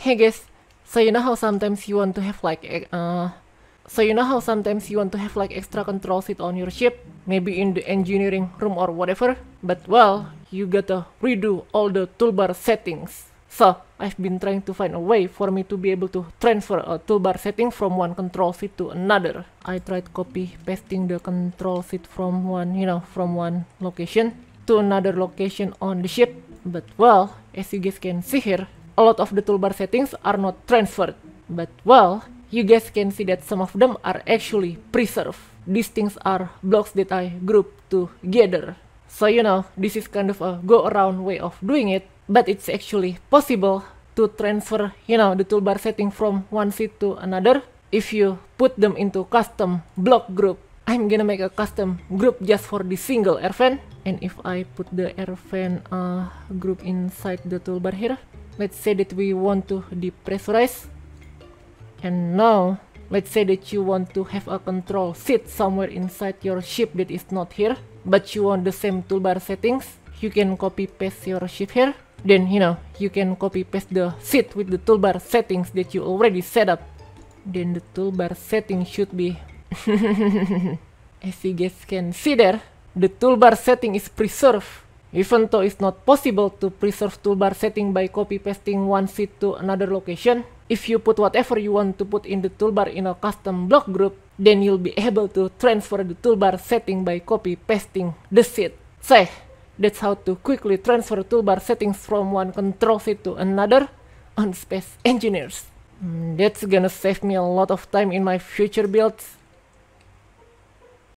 Hey guys, so you know how sometimes you want to have like uh so you know how sometimes you want to have like extra control seat on your ship, maybe in the engineering room or whatever, but well, you gotta redo all the toolbar settings. So, I've been trying to find a way for me to be able to transfer a toolbar setting from one control seat to another. I tried copy pasting the control seat from one, you know, from one location to another location on the ship, but well, as you guys can see here, a lot of the toolbar settings are not transferred. But well, you guys can see that some of them are actually preserved. These things are blocks that I group together. So you know, this is kind of a go around way of doing it, but it's actually possible to transfer, you know, the toolbar setting from one seat to another if you put them into custom block group. I'm gonna make a custom group just for the single air vent. And if I put the air vent uh, group inside the toolbar here, let's say that we want to depressurize. And now, let's say that you want to have a control seat somewhere inside your ship that is not here, but you want the same toolbar settings. You can copy paste your ship here. Then, you know, you can copy paste the seat with the toolbar settings that you already set up. Then the toolbar setting should be As you guys can see there, the toolbar setting is preserved. Even though it's not possible to preserve toolbar setting by copy pasting one seat to another location, if you put whatever you want to put in the toolbar in a custom block group, then you'll be able to transfer the toolbar setting by copy pasting the seat. So, that's how to quickly transfer toolbar settings from one control seat to another on Space Engineers. Mm, That's gonna save me a lot of time in my future builds